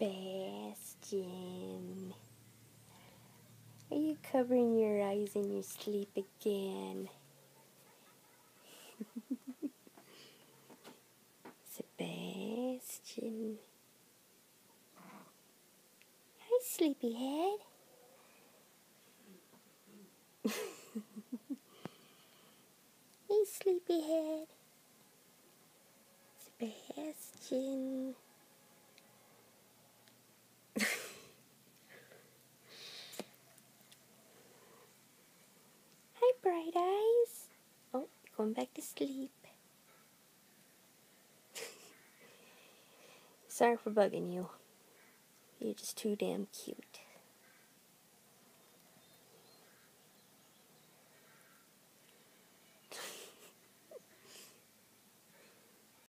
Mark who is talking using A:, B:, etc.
A: Sabastian. Are you covering your eyes in your sleep again? Sabastian. Hi, sleepyhead. hey, sleepyhead. Sabastian. Hi, bright eyes. Oh, going back to sleep. Sorry for bugging you. You're just too damn cute.